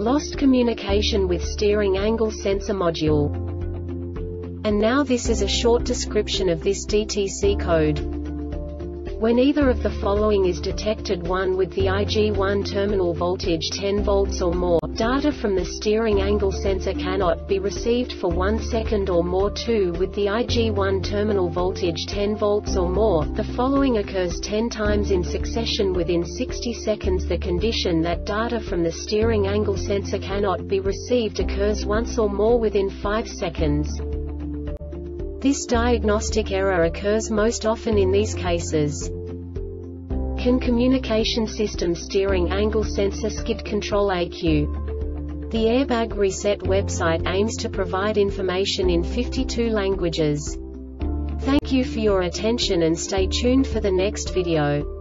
Lost communication with steering angle sensor module. And now this is a short description of this DTC code. When either of the following is detected 1 with the IG1 terminal voltage 10 volts or more, data from the steering angle sensor cannot be received for 1 second or more. 2 with the IG1 terminal voltage 10 volts or more, the following occurs 10 times in succession within 60 seconds. The condition that data from the steering angle sensor cannot be received occurs once or more within 5 seconds. This diagnostic error occurs most often in these cases. CAN communication system steering angle sensor skid control ECU? The Airbag Reset website aims to provide information in 52 languages. Thank you for your attention and stay tuned for the next video.